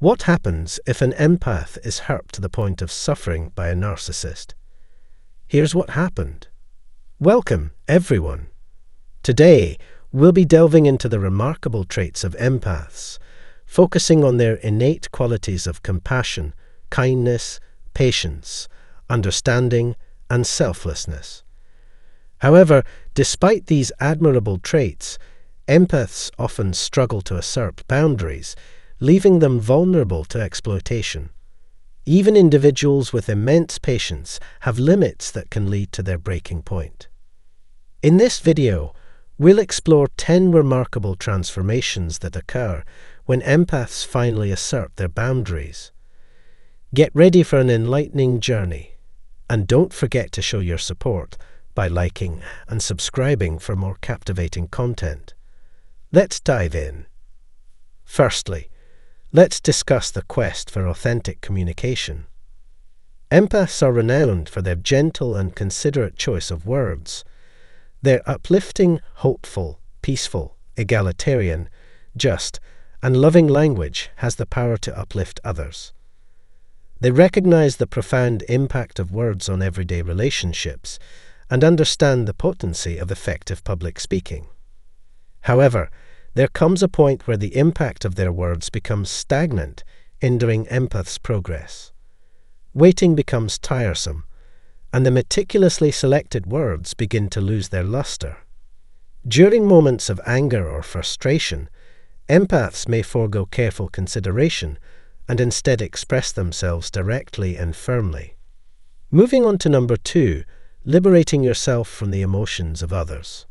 What happens if an empath is hurt to the point of suffering by a narcissist? Here's what happened. Welcome, everyone. Today, we'll be delving into the remarkable traits of empaths, focusing on their innate qualities of compassion, kindness, patience, understanding, and selflessness. However, despite these admirable traits, empaths often struggle to assert boundaries, leaving them vulnerable to exploitation. Even individuals with immense patience have limits that can lead to their breaking point. In this video, we'll explore 10 remarkable transformations that occur when empaths finally assert their boundaries. Get ready for an enlightening journey, and don't forget to show your support by liking and subscribing for more captivating content. Let's dive in. Firstly, let's discuss the quest for authentic communication. Empaths are renowned for their gentle and considerate choice of words. Their uplifting, hopeful, peaceful, egalitarian, just, and loving language has the power to uplift others. They recognize the profound impact of words on everyday relationships and understand the potency of effective public speaking. However, there comes a point where the impact of their words becomes stagnant, hindering empath's progress. Waiting becomes tiresome, and the meticulously selected words begin to lose their luster. During moments of anger or frustration, empaths may forego careful consideration and instead express themselves directly and firmly. Moving on to number two, liberating yourself from the emotions of others.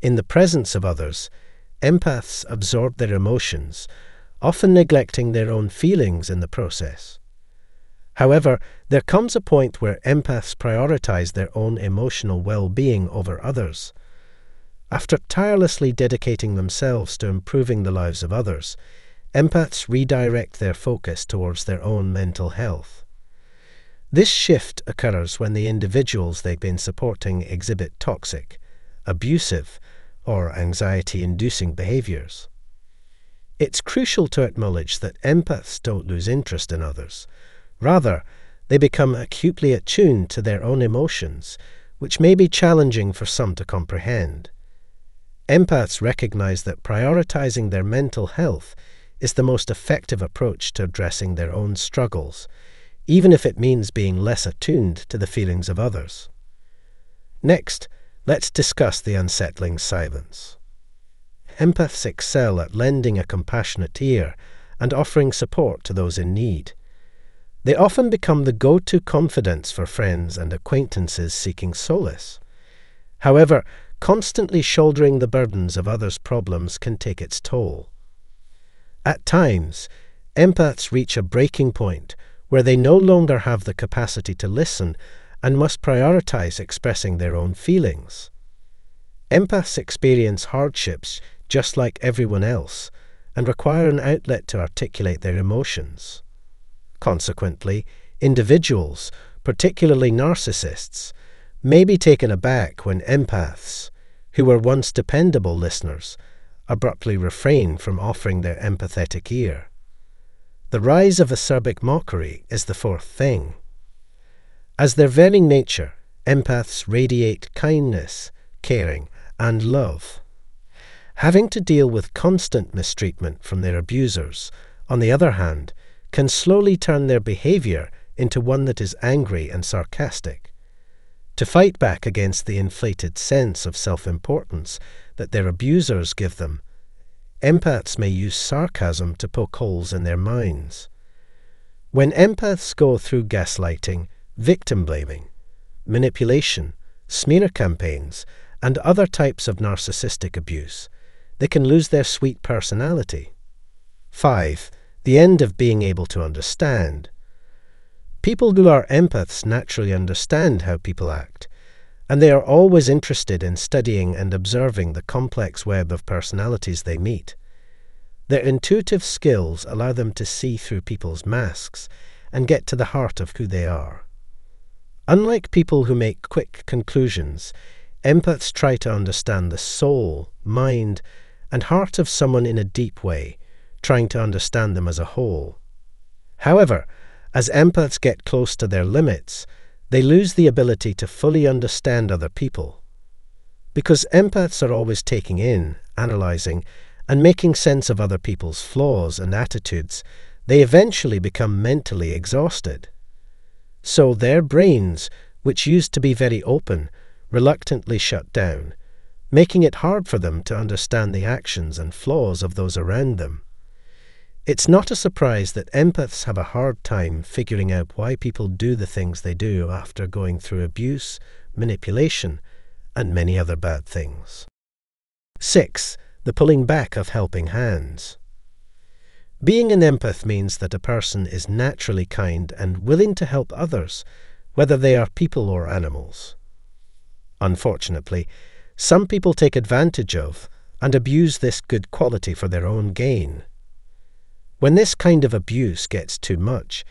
In the presence of others, empaths absorb their emotions, often neglecting their own feelings in the process. However, there comes a point where empaths prioritize their own emotional well being over others. After tirelessly dedicating themselves to improving the lives of others, empaths redirect their focus towards their own mental health. This shift occurs when the individuals they've been supporting exhibit toxic, abusive, or anxiety inducing behaviors. It's crucial to acknowledge that empaths don't lose interest in others. Rather, they become acutely attuned to their own emotions, which may be challenging for some to comprehend. Empaths recognize that prioritizing their mental health is the most effective approach to addressing their own struggles even if it means being less attuned to the feelings of others. Next, let's discuss the unsettling silence. Empaths excel at lending a compassionate ear and offering support to those in need. They often become the go to confidants for friends and acquaintances seeking solace. However, constantly shouldering the burdens of others' problems can take its toll. At times, empaths reach a breaking point where they no longer have the capacity to listen and must prioritize expressing their own feelings. Empaths experience hardships just like everyone else and require an outlet to articulate their emotions. Consequently, individuals, particularly narcissists, may be taken aback when empaths, who were once dependable listeners, abruptly refrain from offering their empathetic ear. The rise of acerbic mockery is the fourth thing. As their very nature, empaths radiate kindness, caring, and love. Having to deal with constant mistreatment from their abusers, on the other hand, can slowly turn their behavior into one that is angry and sarcastic. To fight back against the inflated sense of self importance that their abusers give them, empaths may use sarcasm to poke holes in their minds. When empaths go through gaslighting, victim blaming, manipulation, smear campaigns, and other types of narcissistic abuse, they can lose their sweet personality. 5. The end of being able to understand. People who are empaths naturally understand how people act, and they are always interested in studying and observing the complex web of personalities they meet. Their intuitive skills allow them to see through people's masks and get to the heart of who they are. Unlike people who make quick conclusions, empaths try to understand the soul, mind, and heart of someone in a deep way, trying to understand them as a whole. However, as empaths get close to their limits, they lose the ability to fully understand other people. Because empaths are always taking in, analyzing, and making sense of other people's flaws and attitudes, they eventually become mentally exhausted. So their brains, which used to be very open, reluctantly shut down, making it hard for them to understand the actions and flaws of those around them. It's not a surprise that empaths have a hard time figuring out why people do the things they do after going through abuse, manipulation, and many other bad things. 6. The pulling back of helping hands. Being an empath means that a person is naturally kind and willing to help others, whether they are people or animals. Unfortunately, some people take advantage of and abuse this good quality for their own gain. When this kind of abuse gets too much,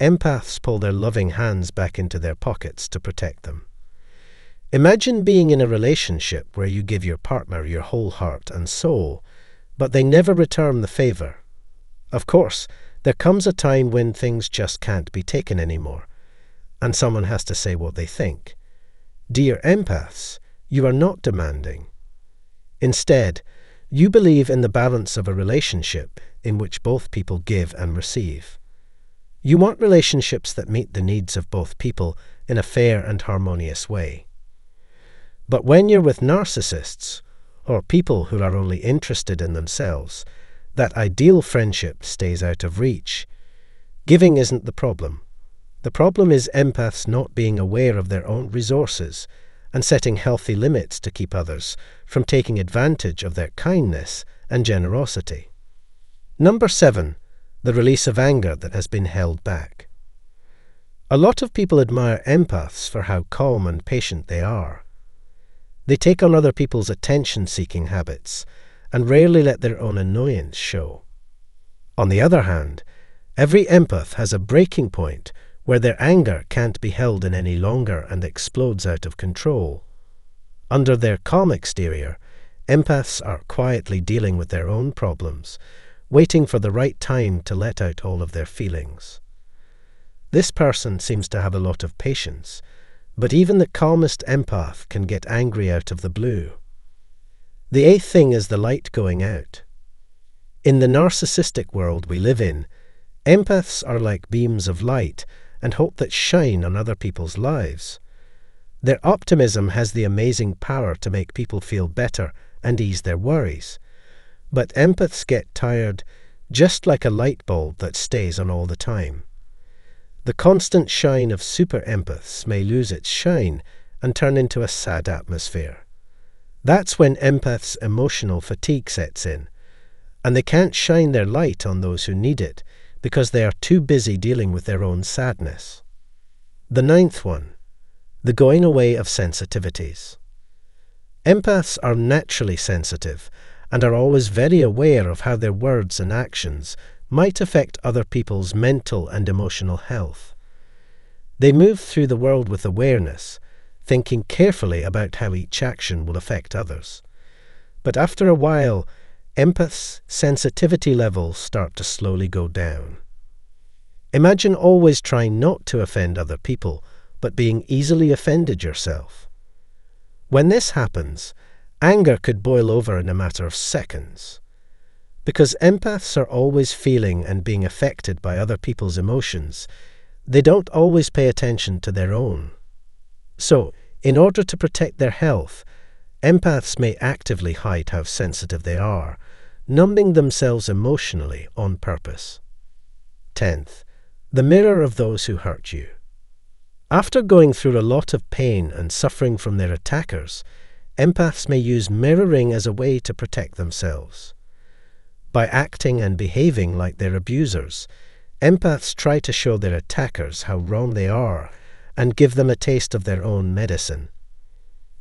empaths pull their loving hands back into their pockets to protect them. Imagine being in a relationship where you give your partner your whole heart and soul, but they never return the favour. Of course, there comes a time when things just can't be taken anymore, and someone has to say what they think. Dear empaths, you are not demanding. Instead, you believe in the balance of a relationship in which both people give and receive. You want relationships that meet the needs of both people in a fair and harmonious way. But when you're with narcissists, or people who are only interested in themselves, that ideal friendship stays out of reach. Giving isn't the problem. The problem is empaths not being aware of their own resources and setting healthy limits to keep others from taking advantage of their kindness and generosity. Number seven, the release of anger that has been held back. A lot of people admire empaths for how calm and patient they are. They take on other people's attention seeking habits and rarely let their own annoyance show. On the other hand, every empath has a breaking point where their anger can't be held in any longer and explodes out of control. Under their calm exterior, empaths are quietly dealing with their own problems, waiting for the right time to let out all of their feelings. This person seems to have a lot of patience, but even the calmest empath can get angry out of the blue. The eighth thing is the light going out. In the narcissistic world we live in, empaths are like beams of light and hope that shine on other people's lives. Their optimism has the amazing power to make people feel better and ease their worries. But empaths get tired just like a light bulb that stays on all the time. The constant shine of super empaths may lose its shine and turn into a sad atmosphere. That's when empaths' emotional fatigue sets in, and they can't shine their light on those who need it because they are too busy dealing with their own sadness. The ninth one, the going away of sensitivities. Empaths are naturally sensitive and are always very aware of how their words and actions might affect other people's mental and emotional health. They move through the world with awareness, thinking carefully about how each action will affect others. But after a while, empath's sensitivity levels start to slowly go down. Imagine always trying not to offend other people, but being easily offended yourself. When this happens, anger could boil over in a matter of seconds. Because empaths are always feeling and being affected by other people's emotions, they don't always pay attention to their own. So, in order to protect their health, empaths may actively hide how sensitive they are, numbing themselves emotionally on purpose. Tenth, the mirror of those who hurt you. After going through a lot of pain and suffering from their attackers, empaths may use mirroring as a way to protect themselves. By acting and behaving like their abusers, empaths try to show their attackers how wrong they are and give them a taste of their own medicine.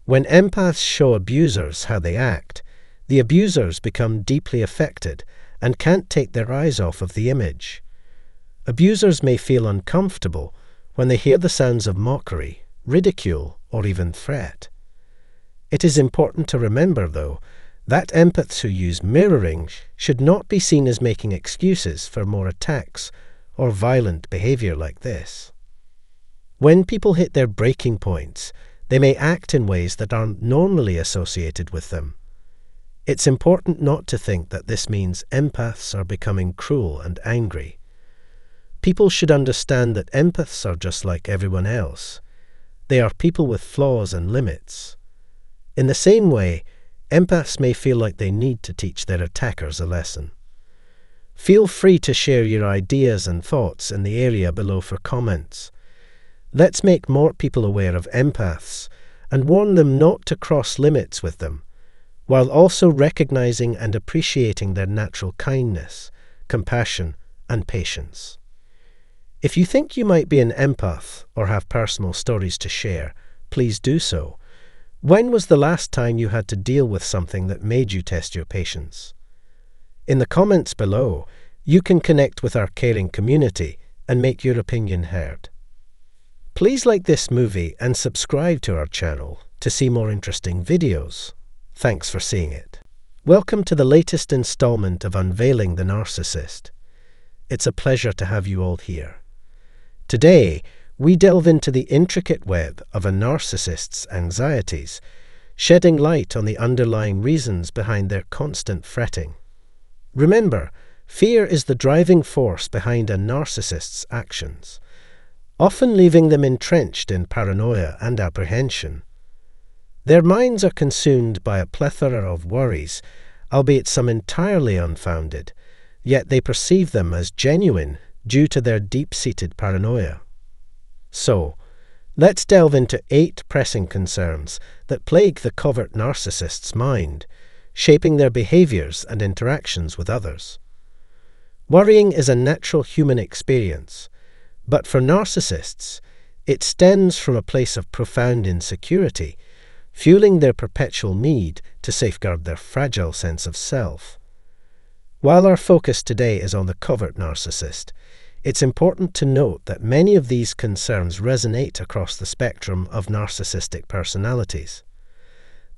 When empaths show abusers how they act, the abusers become deeply affected and can't take their eyes off of the image. Abusers may feel uncomfortable when they hear the sounds of mockery, ridicule, or even threat. It is important to remember, though, that empaths who use mirroring should not be seen as making excuses for more attacks or violent behavior like this. When people hit their breaking points, they may act in ways that aren't normally associated with them. It's important not to think that this means empaths are becoming cruel and angry. People should understand that empaths are just like everyone else. They are people with flaws and limits. In the same way, empaths may feel like they need to teach their attackers a lesson. Feel free to share your ideas and thoughts in the area below for comments. Let's make more people aware of empaths and warn them not to cross limits with them while also recognizing and appreciating their natural kindness, compassion, and patience. If you think you might be an empath or have personal stories to share, please do so. When was the last time you had to deal with something that made you test your patience? In the comments below, you can connect with our caring community and make your opinion heard. Please like this movie and subscribe to our channel to see more interesting videos. Thanks for seeing it. Welcome to the latest installment of Unveiling the Narcissist. It's a pleasure to have you all here. Today, we delve into the intricate web of a narcissist's anxieties, shedding light on the underlying reasons behind their constant fretting. Remember, fear is the driving force behind a narcissist's actions, often leaving them entrenched in paranoia and apprehension. Their minds are consumed by a plethora of worries, albeit some entirely unfounded, yet they perceive them as genuine due to their deep seated paranoia. So, let's delve into eight pressing concerns that plague the covert narcissist's mind, shaping their behaviors and interactions with others. Worrying is a natural human experience, but for narcissists, it stems from a place of profound insecurity fueling their perpetual need to safeguard their fragile sense of self. While our focus today is on the covert narcissist, it's important to note that many of these concerns resonate across the spectrum of narcissistic personalities.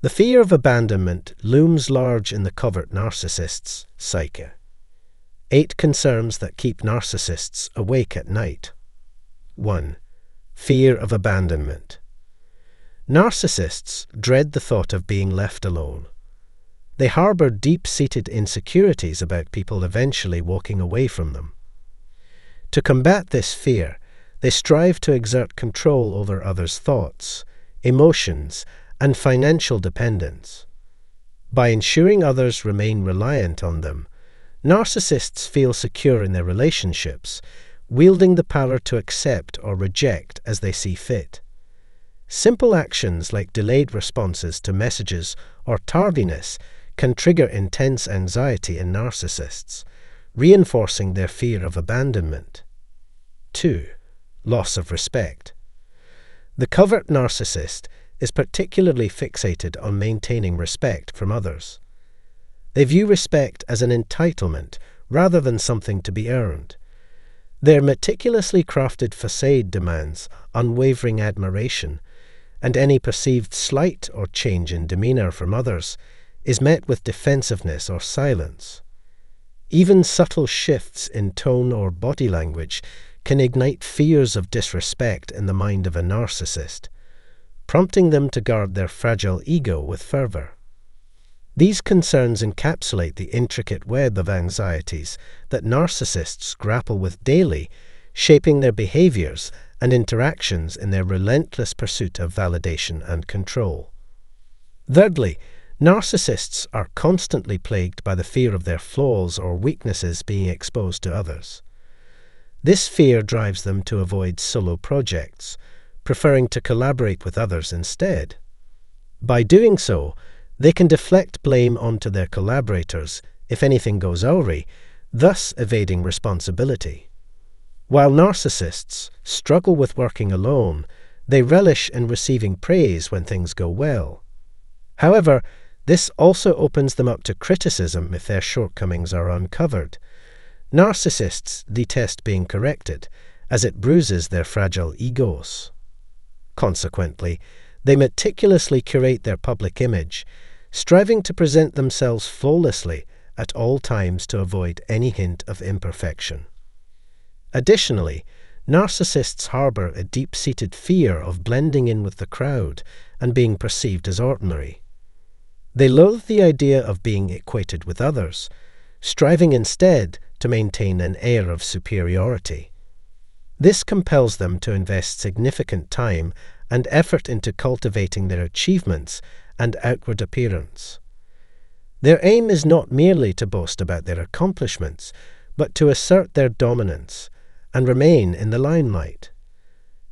The fear of abandonment looms large in the covert narcissist's psyche. Eight concerns that keep narcissists awake at night. 1. Fear of abandonment. Narcissists dread the thought of being left alone. They harbour deep seated insecurities about people eventually walking away from them. To combat this fear, they strive to exert control over others' thoughts, emotions, and financial dependence. By ensuring others remain reliant on them, narcissists feel secure in their relationships, wielding the power to accept or reject as they see fit. Simple actions like delayed responses to messages or tardiness can trigger intense anxiety in narcissists, reinforcing their fear of abandonment. 2. Loss of respect. The covert narcissist is particularly fixated on maintaining respect from others. They view respect as an entitlement rather than something to be earned. Their meticulously crafted facade demands unwavering admiration and any perceived slight or change in demeanour from others is met with defensiveness or silence. Even subtle shifts in tone or body language can ignite fears of disrespect in the mind of a narcissist, prompting them to guard their fragile ego with fervour. These concerns encapsulate the intricate web of anxieties that narcissists grapple with daily, shaping their behaviours and interactions in their relentless pursuit of validation and control. Thirdly, narcissists are constantly plagued by the fear of their flaws or weaknesses being exposed to others. This fear drives them to avoid solo projects, preferring to collaborate with others instead. By doing so, they can deflect blame onto their collaborators if anything goes awry, thus evading responsibility. While narcissists struggle with working alone, they relish in receiving praise when things go well. However, this also opens them up to criticism if their shortcomings are uncovered. Narcissists detest being corrected, as it bruises their fragile egos. Consequently, they meticulously curate their public image, striving to present themselves flawlessly at all times to avoid any hint of imperfection. Additionally, narcissists harbour a deep seated fear of blending in with the crowd and being perceived as ordinary. They loathe the idea of being equated with others, striving instead to maintain an air of superiority. This compels them to invest significant time and effort into cultivating their achievements and outward appearance. Their aim is not merely to boast about their accomplishments, but to assert their dominance and remain in the limelight.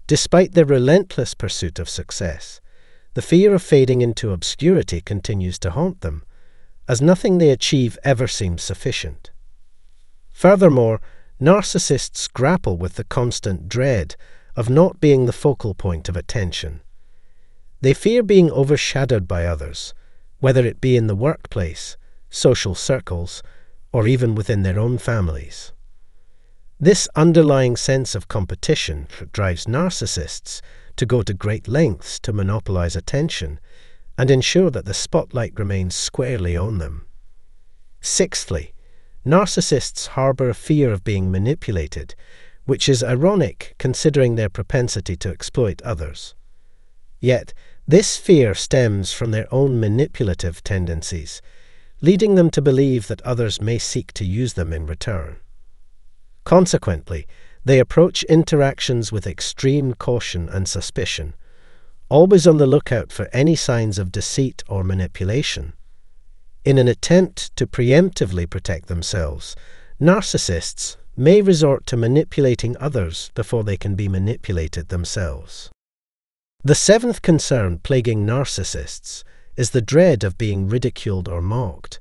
Despite their relentless pursuit of success, the fear of fading into obscurity continues to haunt them, as nothing they achieve ever seems sufficient. Furthermore, narcissists grapple with the constant dread of not being the focal point of attention. They fear being overshadowed by others, whether it be in the workplace, social circles, or even within their own families. This underlying sense of competition drives narcissists to go to great lengths to monopolize attention and ensure that the spotlight remains squarely on them. Sixthly, narcissists harbor a fear of being manipulated, which is ironic considering their propensity to exploit others. Yet, this fear stems from their own manipulative tendencies, leading them to believe that others may seek to use them in return. Consequently, they approach interactions with extreme caution and suspicion, always on the lookout for any signs of deceit or manipulation. In an attempt to preemptively protect themselves, narcissists may resort to manipulating others before they can be manipulated themselves. The seventh concern plaguing narcissists is the dread of being ridiculed or mocked.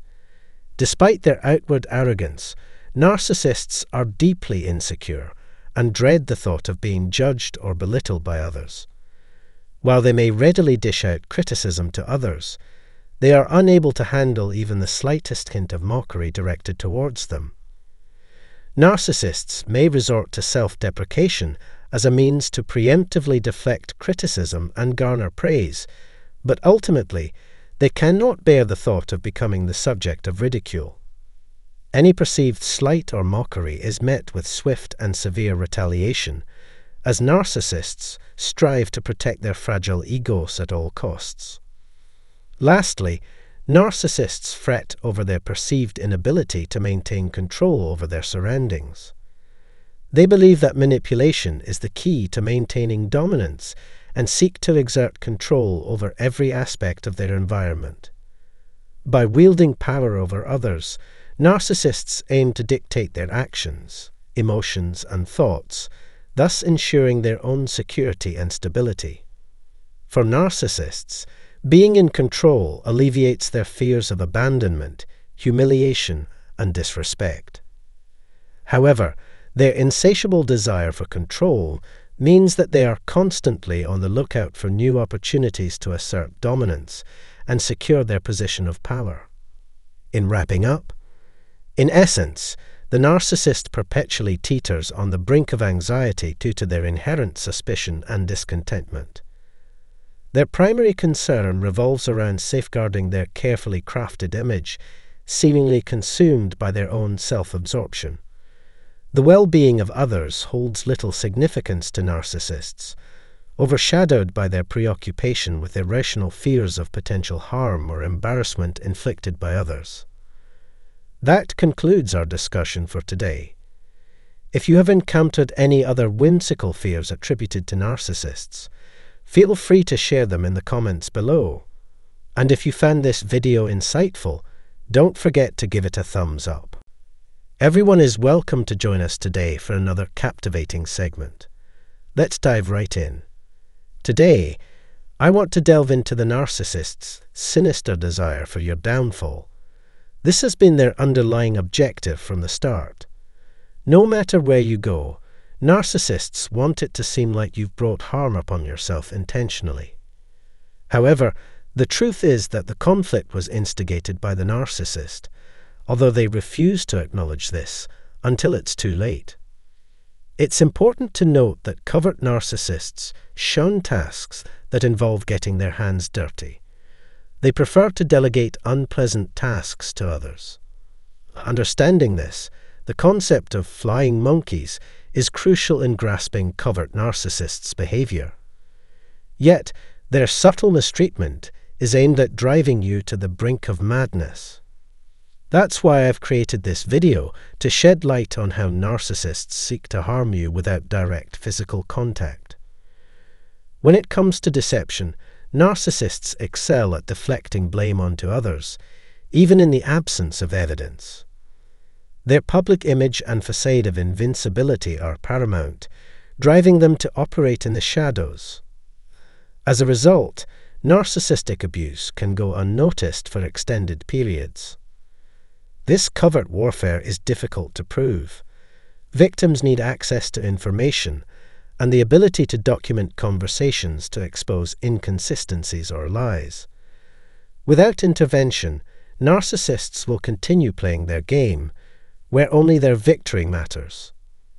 Despite their outward arrogance, narcissists are deeply insecure and dread the thought of being judged or belittled by others. While they may readily dish out criticism to others, they are unable to handle even the slightest hint of mockery directed towards them. Narcissists may resort to self deprecation as a means to preemptively deflect criticism and garner praise, but ultimately they cannot bear the thought of becoming the subject of ridicule. Any perceived slight or mockery is met with swift and severe retaliation, as narcissists strive to protect their fragile egos at all costs. Lastly, narcissists fret over their perceived inability to maintain control over their surroundings. They believe that manipulation is the key to maintaining dominance and seek to exert control over every aspect of their environment. By wielding power over others, narcissists aim to dictate their actions, emotions, and thoughts, thus ensuring their own security and stability. For narcissists, being in control alleviates their fears of abandonment, humiliation, and disrespect. However, their insatiable desire for control means that they are constantly on the lookout for new opportunities to assert dominance and secure their position of power. In wrapping up, in essence, the narcissist perpetually teeters on the brink of anxiety due to their inherent suspicion and discontentment. Their primary concern revolves around safeguarding their carefully crafted image, seemingly consumed by their own self absorption. The well being of others holds little significance to narcissists, overshadowed by their preoccupation with irrational fears of potential harm or embarrassment inflicted by others. That concludes our discussion for today. If you have encountered any other whimsical fears attributed to narcissists, feel free to share them in the comments below. And if you found this video insightful, don't forget to give it a thumbs up. Everyone is welcome to join us today for another captivating segment. Let's dive right in. Today, I want to delve into the narcissist's sinister desire for your downfall. This has been their underlying objective from the start. No matter where you go, narcissists want it to seem like you've brought harm upon yourself intentionally. However, the truth is that the conflict was instigated by the narcissist although they refuse to acknowledge this until it's too late. It's important to note that covert narcissists shun tasks that involve getting their hands dirty. They prefer to delegate unpleasant tasks to others. Understanding this, the concept of flying monkeys is crucial in grasping covert narcissists' behavior. Yet, their subtle mistreatment is aimed at driving you to the brink of madness. That's why I've created this video to shed light on how narcissists seek to harm you without direct physical contact. When it comes to deception, narcissists excel at deflecting blame onto others, even in the absence of evidence. Their public image and facade of invincibility are paramount, driving them to operate in the shadows. As a result, narcissistic abuse can go unnoticed for extended periods. This covert warfare is difficult to prove. Victims need access to information and the ability to document conversations to expose inconsistencies or lies. Without intervention, narcissists will continue playing their game, where only their victory matters.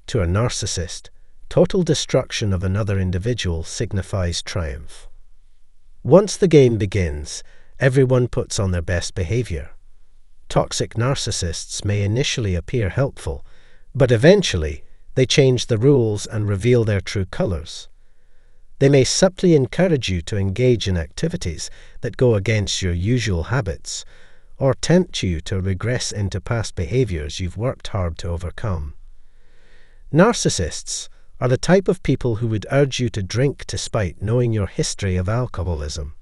To a narcissist, total destruction of another individual signifies triumph. Once the game begins, everyone puts on their best behavior. Toxic narcissists may initially appear helpful, but eventually they change the rules and reveal their true colors. They may subtly encourage you to engage in activities that go against your usual habits, or tempt you to regress into past behaviors you've worked hard to overcome. Narcissists are the type of people who would urge you to drink despite knowing your history of alcoholism.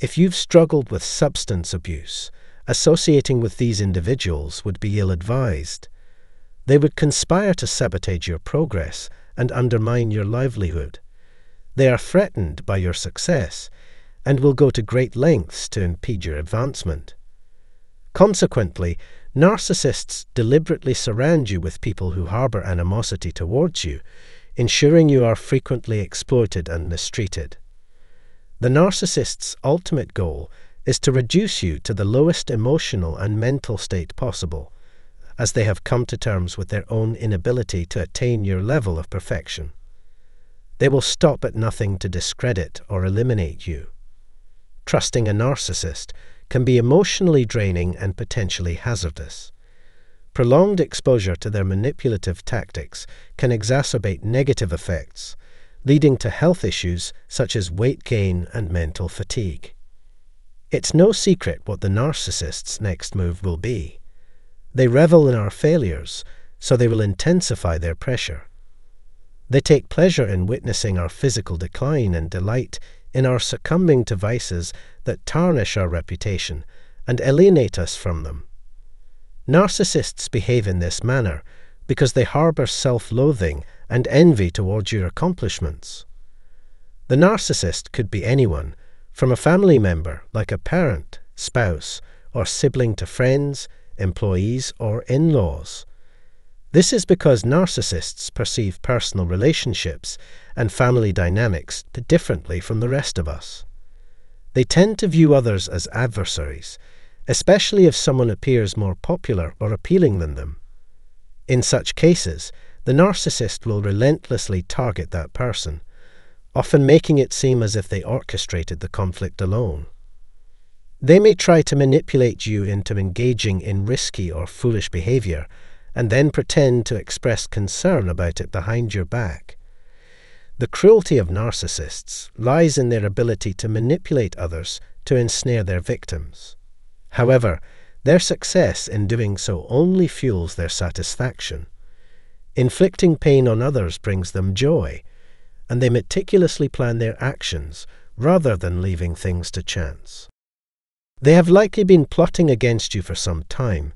If you've struggled with substance abuse, associating with these individuals would be ill advised. They would conspire to sabotage your progress and undermine your livelihood. They are threatened by your success and will go to great lengths to impede your advancement. Consequently, narcissists deliberately surround you with people who harbor animosity towards you, ensuring you are frequently exploited and mistreated. The narcissist's ultimate goal is to reduce you to the lowest emotional and mental state possible as they have come to terms with their own inability to attain your level of perfection. They will stop at nothing to discredit or eliminate you. Trusting a narcissist can be emotionally draining and potentially hazardous. Prolonged exposure to their manipulative tactics can exacerbate negative effects, leading to health issues such as weight gain and mental fatigue. It's no secret what the narcissist's next move will be. They revel in our failures, so they will intensify their pressure. They take pleasure in witnessing our physical decline and delight in our succumbing to vices that tarnish our reputation and alienate us from them. Narcissists behave in this manner because they harbour self loathing and envy towards your accomplishments. The narcissist could be anyone, from a family member like a parent, spouse, or sibling to friends, employees, or in laws. This is because narcissists perceive personal relationships and family dynamics differently from the rest of us. They tend to view others as adversaries, especially if someone appears more popular or appealing than them. In such cases, the narcissist will relentlessly target that person, often making it seem as if they orchestrated the conflict alone. They may try to manipulate you into engaging in risky or foolish behavior and then pretend to express concern about it behind your back. The cruelty of narcissists lies in their ability to manipulate others to ensnare their victims. However, their success in doing so only fuels their satisfaction. Inflicting pain on others brings them joy, and they meticulously plan their actions rather than leaving things to chance. They have likely been plotting against you for some time,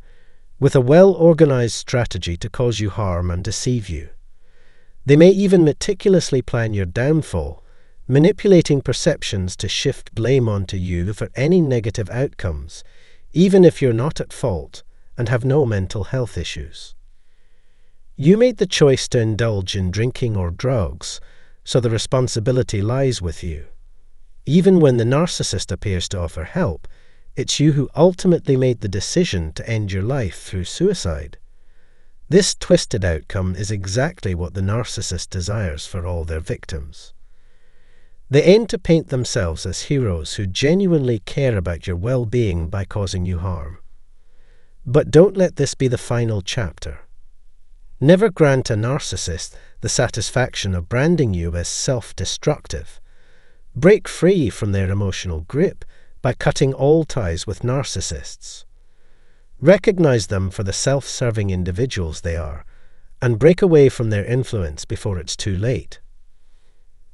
with a well organized strategy to cause you harm and deceive you. They may even meticulously plan your downfall, manipulating perceptions to shift blame onto you for any negative outcomes, even if you're not at fault and have no mental health issues. You made the choice to indulge in drinking or drugs, so the responsibility lies with you. Even when the narcissist appears to offer help, it's you who ultimately made the decision to end your life through suicide. This twisted outcome is exactly what the narcissist desires for all their victims. They aim to paint themselves as heroes who genuinely care about your well being by causing you harm. But don't let this be the final chapter. Never grant a narcissist the satisfaction of branding you as self destructive. Break free from their emotional grip by cutting all ties with narcissists. Recognize them for the self serving individuals they are and break away from their influence before it's too late.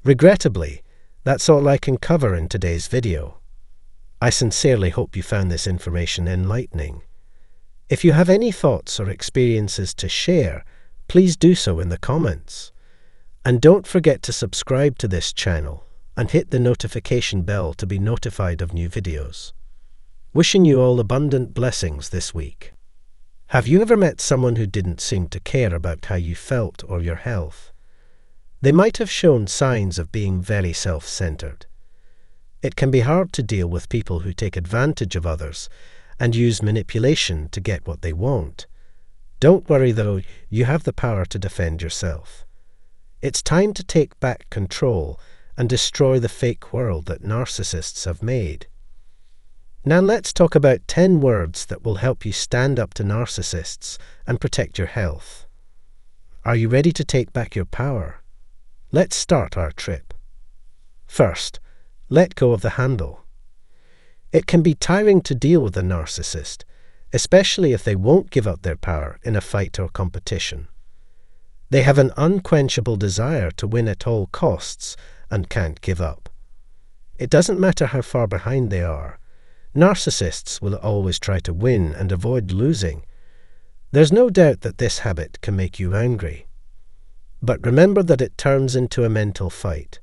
Regrettably, that's all I can cover in today's video. I sincerely hope you found this information enlightening. If you have any thoughts or experiences to share, please do so in the comments. And don't forget to subscribe to this channel and hit the notification bell to be notified of new videos. Wishing you all abundant blessings this week. Have you ever met someone who didn't seem to care about how you felt or your health? They might have shown signs of being very self centered. It can be hard to deal with people who take advantage of others and use manipulation to get what they want. Don't worry, though, you have the power to defend yourself. It's time to take back control and destroy the fake world that narcissists have made. Now let's talk about 10 words that will help you stand up to narcissists and protect your health. Are you ready to take back your power? Let's start our trip. First, let go of the handle. It can be tiring to deal with a narcissist, especially if they won't give up their power in a fight or competition. They have an unquenchable desire to win at all costs and can't give up. It doesn't matter how far behind they are. Narcissists will always try to win and avoid losing. There's no doubt that this habit can make you angry. But remember that it turns into a mental fight.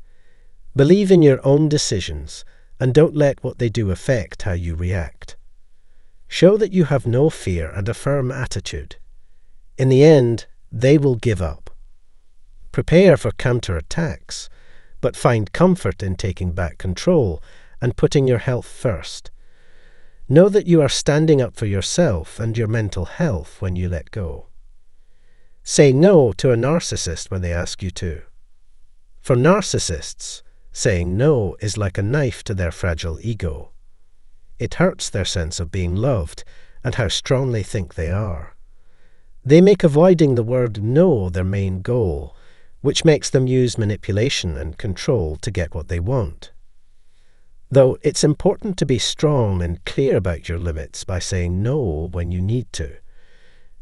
Believe in your own decisions and don't let what they do affect how you react. Show that you have no fear and a firm attitude. In the end, they will give up. Prepare for counterattacks, but find comfort in taking back control and putting your health first. Know that you are standing up for yourself and your mental health when you let go. Say no to a narcissist when they ask you to. For narcissists, saying no is like a knife to their fragile ego. It hurts their sense of being loved and how strong they think they are. They make avoiding the word no their main goal, which makes them use manipulation and control to get what they want. Though it's important to be strong and clear about your limits by saying no when you need to.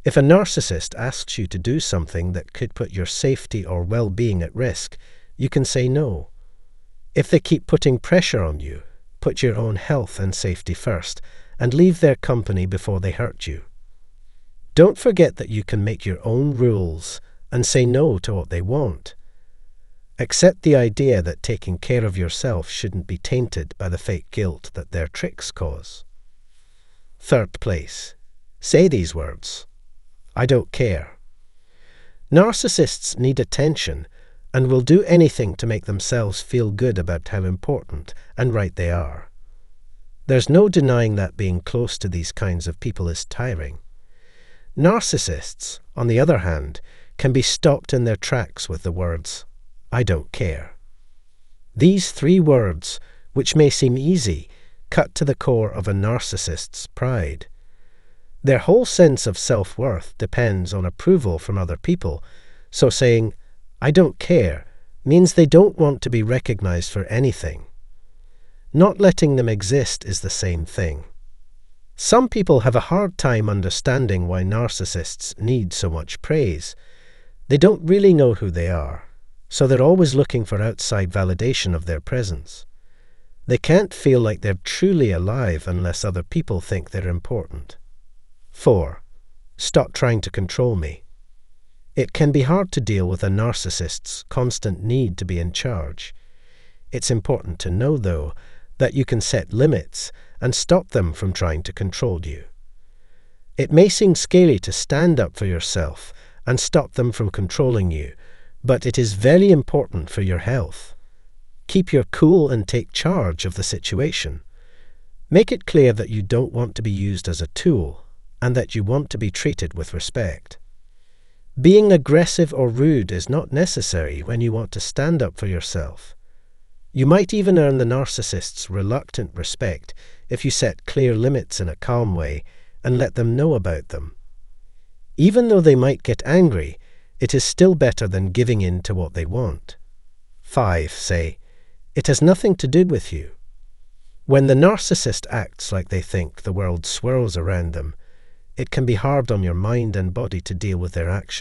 If a narcissist asks you to do something that could put your safety or well being at risk, you can say no. If they keep putting pressure on you, put your own health and safety first and leave their company before they hurt you. Don't forget that you can make your own rules and say no to what they want. Accept the idea that taking care of yourself shouldn't be tainted by the fake guilt that their tricks cause. Third place. Say these words. I don't care. Narcissists need attention and will do anything to make themselves feel good about how important and right they are. There's no denying that being close to these kinds of people is tiring. Narcissists, on the other hand, can be stopped in their tracks with the words, I don't care. These three words, which may seem easy, cut to the core of a narcissist's pride. Their whole sense of self worth depends on approval from other people, so saying, I don't care, means they don't want to be recognized for anything. Not letting them exist is the same thing. Some people have a hard time understanding why narcissists need so much praise. They don't really know who they are so they're always looking for outside validation of their presence. They can't feel like they're truly alive unless other people think they're important. 4. Stop trying to control me. It can be hard to deal with a narcissist's constant need to be in charge. It's important to know, though, that you can set limits and stop them from trying to control you. It may seem scary to stand up for yourself and stop them from controlling you, but it is very important for your health. Keep your cool and take charge of the situation. Make it clear that you don't want to be used as a tool and that you want to be treated with respect. Being aggressive or rude is not necessary when you want to stand up for yourself. You might even earn the narcissist's reluctant respect if you set clear limits in a calm way and let them know about them. Even though they might get angry, it is still better than giving in to what they want. 5. Say, it has nothing to do with you. When the narcissist acts like they think the world swirls around them, it can be hard on your mind and body to deal with their actions.